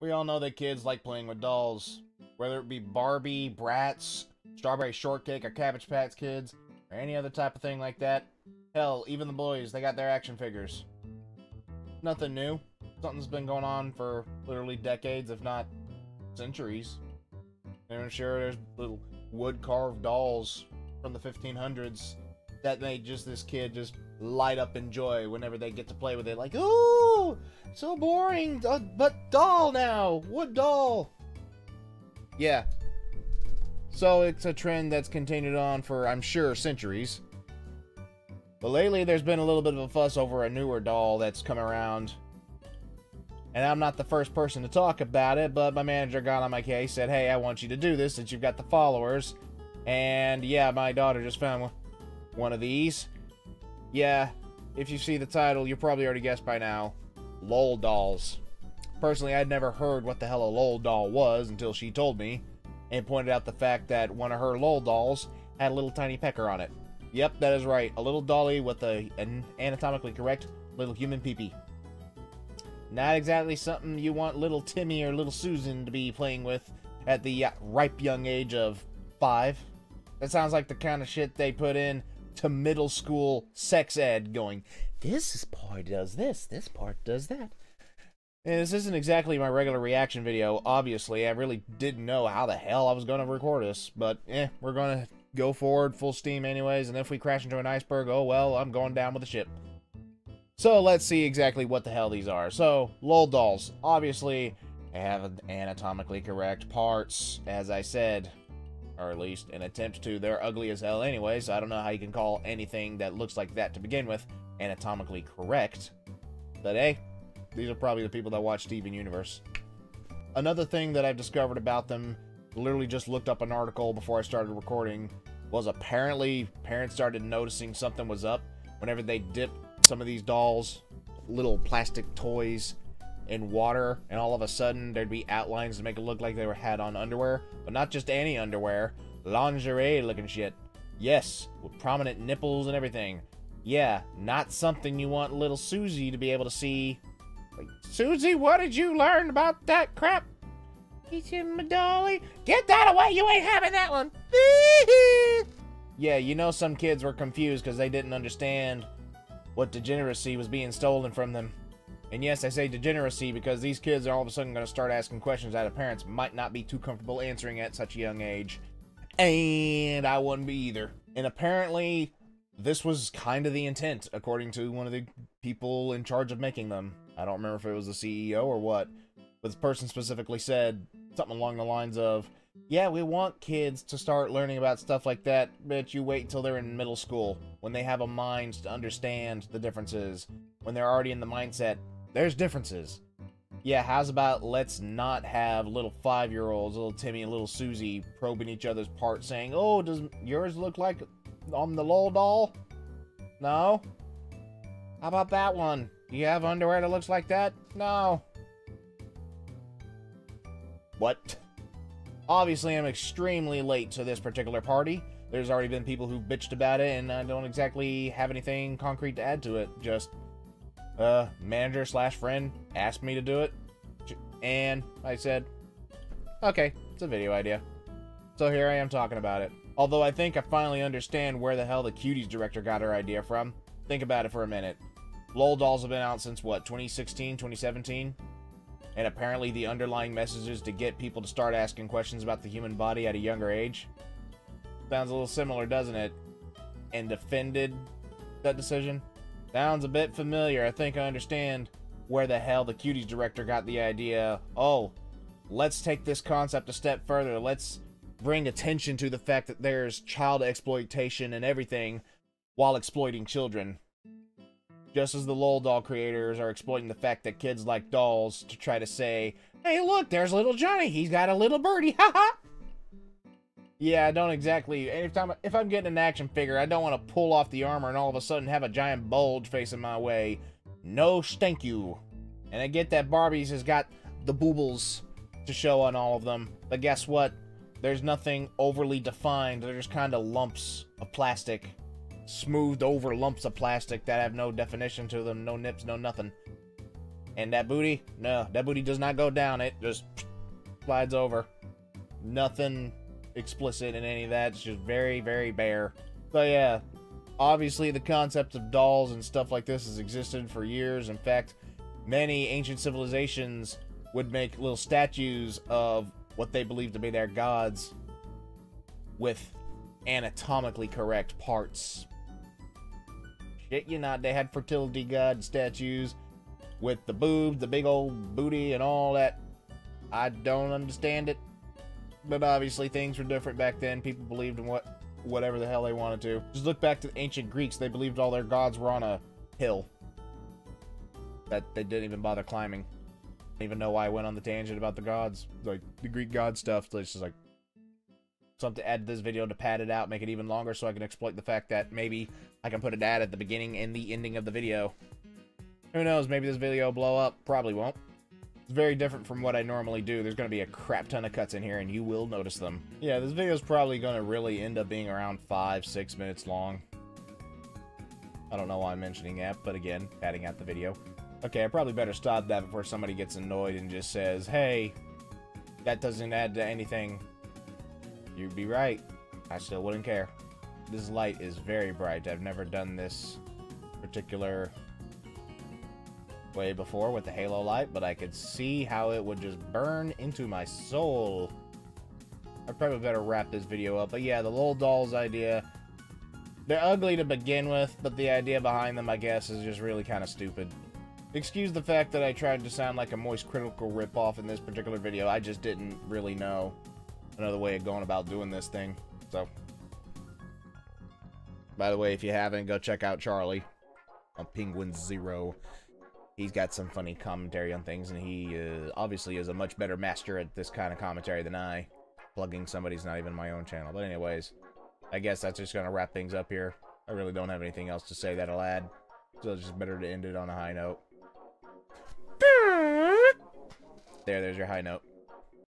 We all know that kids like playing with dolls. Whether it be Barbie, Bratz, Strawberry Shortcake, or Cabbage Patch Kids, or any other type of thing like that. Hell, even the boys, they got their action figures. Nothing new. Something's been going on for literally decades, if not centuries. And I'm sure there's little wood carved dolls from the 1500s that made just this kid just light up in joy whenever they get to play with it. Like, ooh, so boring, uh, but doll now, wood doll. Yeah. So it's a trend that's continued on for, I'm sure, centuries. But lately, there's been a little bit of a fuss over a newer doll that's come around. And I'm not the first person to talk about it, but my manager got on my case, said, hey, I want you to do this since you've got the followers. And yeah, my daughter just found one of these. Yeah, if you see the title, you probably already guessed by now. LOL dolls. Personally, I'd never heard what the hell a LOL doll was until she told me, and pointed out the fact that one of her LOL dolls had a little tiny pecker on it. Yep, that is right. A little dolly with a, an anatomically correct little human peepee. Not exactly something you want little Timmy or little Susan to be playing with at the ripe young age of five. That sounds like the kind of shit they put in to middle school sex ed going, this part does this, this part does that. And this isn't exactly my regular reaction video, obviously. I really didn't know how the hell I was going to record this, but eh, we're going to go forward full steam anyways, and if we crash into an iceberg, oh well, I'm going down with the ship. So let's see exactly what the hell these are. So, LOL dolls. Obviously, have anatomically correct parts, as I said or at least an attempt to. They're ugly as hell anyway, so I don't know how you can call anything that looks like that to begin with anatomically correct. But hey, these are probably the people that watch Steven Universe. Another thing that I've discovered about them, literally just looked up an article before I started recording, was apparently parents started noticing something was up whenever they dip some of these dolls, little plastic toys, in water, and all of a sudden there'd be outlines to make it look like they were had on underwear, but not just any underwear, lingerie looking shit. Yes, with prominent nipples and everything. Yeah, not something you want little Susie to be able to see. Like, Susie, what did you learn about that crap? Teaching my dolly. Get that away, you ain't having that one. yeah, you know some kids were confused because they didn't understand what degeneracy was being stolen from them. And yes, I say degeneracy because these kids are all of a sudden going to start asking questions that parents might not be too comfortable answering at such a young age. And I wouldn't be either. And apparently, this was kind of the intent, according to one of the people in charge of making them. I don't remember if it was the CEO or what, but this person specifically said something along the lines of, yeah, we want kids to start learning about stuff like that, but you wait until they're in middle school, when they have a mind to understand the differences, when they're already in the mindset there's differences. Yeah, how's about let's not have little five-year-olds, little Timmy and little Susie probing each other's parts saying, Oh, does yours look like on the lol doll? No? How about that one? Do you have underwear that looks like that? No. What? Obviously, I'm extremely late to this particular party. There's already been people who bitched about it, and I don't exactly have anything concrete to add to it. Just uh, manager slash friend asked me to do it, and I said, okay, it's a video idea. So here I am talking about it. Although I think I finally understand where the hell the Cuties director got her idea from. Think about it for a minute. LOL dolls have been out since what, 2016, 2017? And apparently the underlying message is to get people to start asking questions about the human body at a younger age. Sounds a little similar, doesn't it? And defended that decision? Sounds a bit familiar. I think I understand where the hell the Cuties director got the idea. Oh, let's take this concept a step further. Let's bring attention to the fact that there's child exploitation and everything while exploiting children. Just as the LOL doll creators are exploiting the fact that kids like dolls to try to say, hey look, there's little Johnny, he's got a little birdie, haha! Yeah, I don't exactly. Anytime if I'm getting an action figure, I don't want to pull off the armor and all of a sudden have a giant bulge facing my way. No, thank you. And I get that Barbie's has got the boobles to show on all of them, but guess what? There's nothing overly defined. They're just kind of lumps of plastic, smoothed over lumps of plastic that have no definition to them, no nips, no nothing. And that booty, no, that booty does not go down. It just slides over. Nothing explicit in any of that. It's just very, very bare. So yeah, obviously the concept of dolls and stuff like this has existed for years. In fact, many ancient civilizations would make little statues of what they believed to be their gods with anatomically correct parts. Shit you not, they had fertility god statues with the boobs, the big old booty, and all that. I don't understand it. But obviously things were different back then. People believed in what whatever the hell they wanted to. Just look back to the ancient Greeks. They believed all their gods were on a hill that they didn't even bother climbing. I don't even know why I went on the tangent about the gods. Like, the Greek god stuff. It's just like, something to add to this video to pad it out, make it even longer so I can exploit the fact that maybe I can put an ad at the beginning and the ending of the video. Who knows, maybe this video will blow up. Probably won't. It's very different from what I normally do. There's going to be a crap ton of cuts in here, and you will notice them. Yeah, this video is probably going to really end up being around 5, 6 minutes long. I don't know why I'm mentioning that, but again, padding out the video. Okay, I probably better stop that before somebody gets annoyed and just says, Hey, that doesn't add to anything. You'd be right. I still wouldn't care. This light is very bright. I've never done this particular way before with the halo light, but I could see how it would just burn into my soul. I probably better wrap this video up. But yeah, the little dolls idea, they're ugly to begin with, but the idea behind them, I guess, is just really kind of stupid. Excuse the fact that I tried to sound like a Moist Critical ripoff in this particular video. I just didn't really know another way of going about doing this thing. So, by the way, if you haven't, go check out Charlie on Penguin Zero he's got some funny commentary on things, and he uh, obviously is a much better master at this kind of commentary than I. Plugging somebody's not even my own channel. But anyways, I guess that's just going to wrap things up here. I really don't have anything else to say that'll add. So it's just better to end it on a high note. There, there's your high note.